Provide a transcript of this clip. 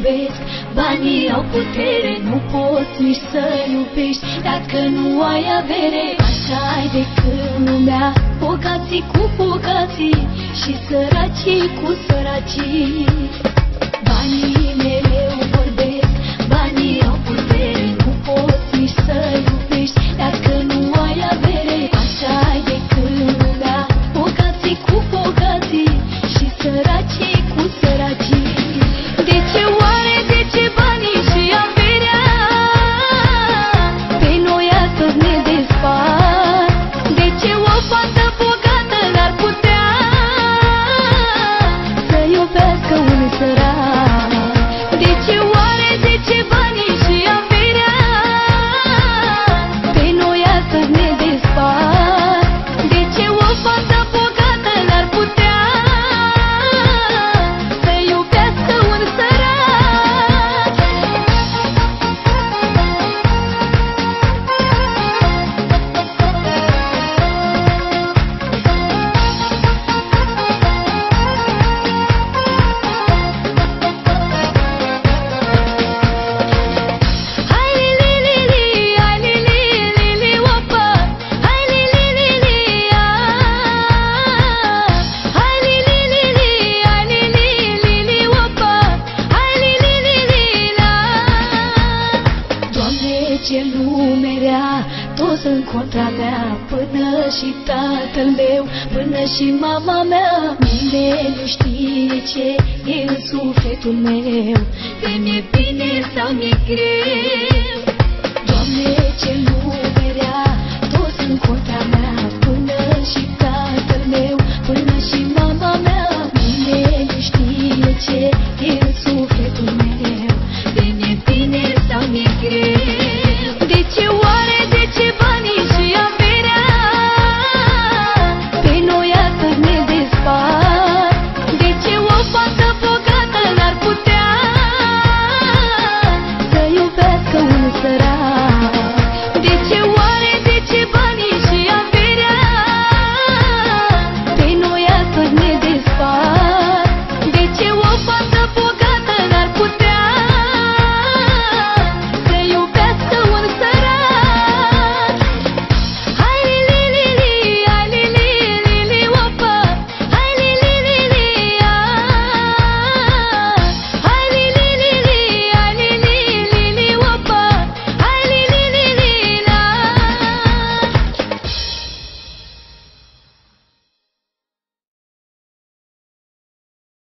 iubesc. Banii au putere, nu poți nici să iubești. Dacă nu ai avere, așa ai decât lumea. Bogații cu bogații și săracii cu săracii. Banii mereu toți în contra mea, până și tatăl meu, până și mama mea. Nimeni nu știe ce e în sufletul meu, că mi-e bine sau mi-e greu. Doamne, ce lume